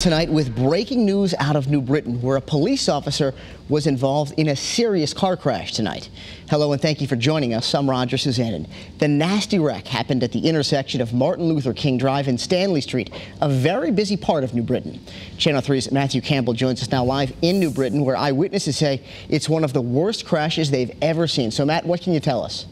Tonight with breaking news out of New Britain where a police officer was involved in a serious car crash tonight. Hello and thank you for joining us. I'm Roger Susannon. The nasty wreck happened at the intersection of Martin Luther King Drive and Stanley Street, a very busy part of New Britain. Channel 3's Matthew Campbell joins us now live in New Britain where eyewitnesses say it's one of the worst crashes they've ever seen. So Matt, what can you tell us?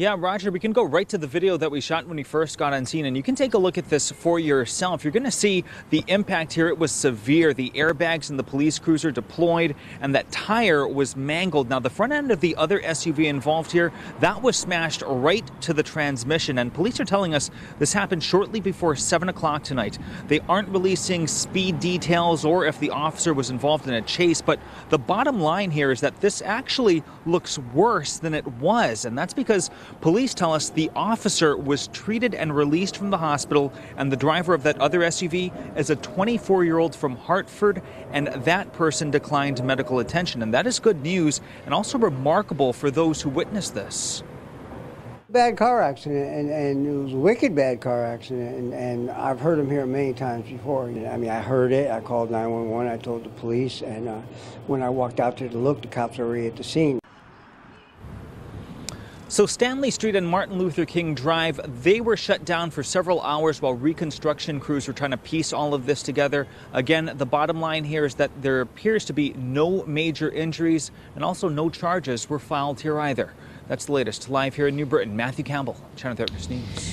Yeah, Roger, we can go right to the video that we shot when we first got on scene, and you can take a look at this for yourself. You're going to see the impact here. It was severe. The airbags in the police cruiser deployed, and that tire was mangled. Now, the front end of the other SUV involved here, that was smashed right to the transmission, and police are telling us this happened shortly before 7 o'clock tonight. They aren't releasing speed details or if the officer was involved in a chase, but the bottom line here is that this actually looks worse than it was, and that's because Police tell us the officer was treated and released from the hospital, and the driver of that other SUV is a 24 year old from Hartford, and that person declined medical attention. And that is good news and also remarkable for those who witnessed this bad car accident and, and it was a wicked bad car accident and, and I've heard them here many times before. I mean, I heard it, I called 911, I told the police, and uh, when I walked out there to look, the cops were already at the scene. So Stanley Street and Martin Luther King Drive, they were shut down for several hours while reconstruction crews were trying to piece all of this together. Again, the bottom line here is that there appears to be no major injuries and also no charges were filed here either. That's the latest. Live here in New Britain, Matthew Campbell, Channel 30 News.